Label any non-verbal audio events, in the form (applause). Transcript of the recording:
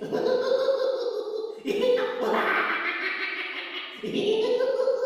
Hihihi. (laughs)